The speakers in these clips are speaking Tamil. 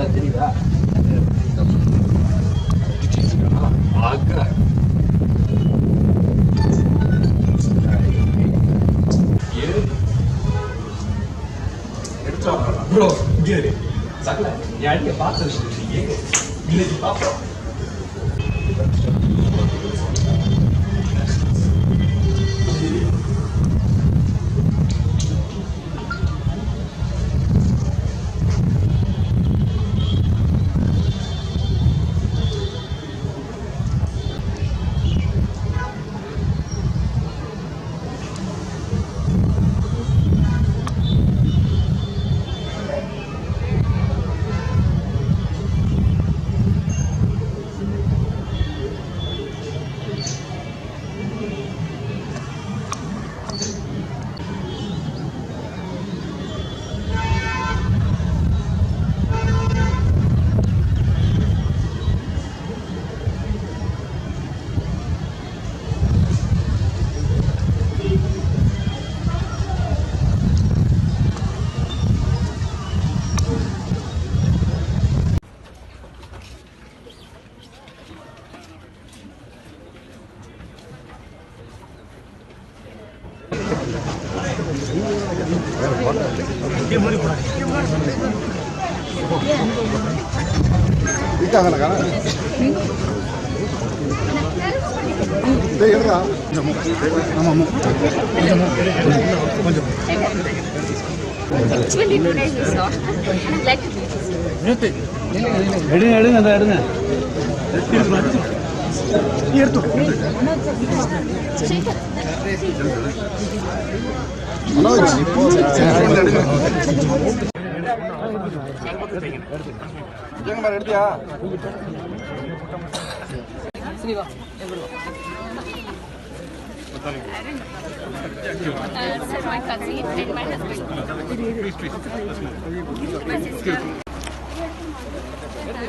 ஏதாவது தெரியுதா? ப்ரோ இங்கே சக்கல என் அடிக்க பார்த்து ஏங்க இன்னைக்கு பார்ப்போம். Days we saw. And I'd like to do this. எடுங்க எடுங்க அந்த எடுங்க மனோஜ் இப்போ எடுங்க மாதிரி எடுத்தியா Uh, sir, my cousin and my husband. My sister.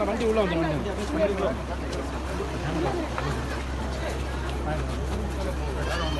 வண்டி உள்ள வந்துடும் Thank you.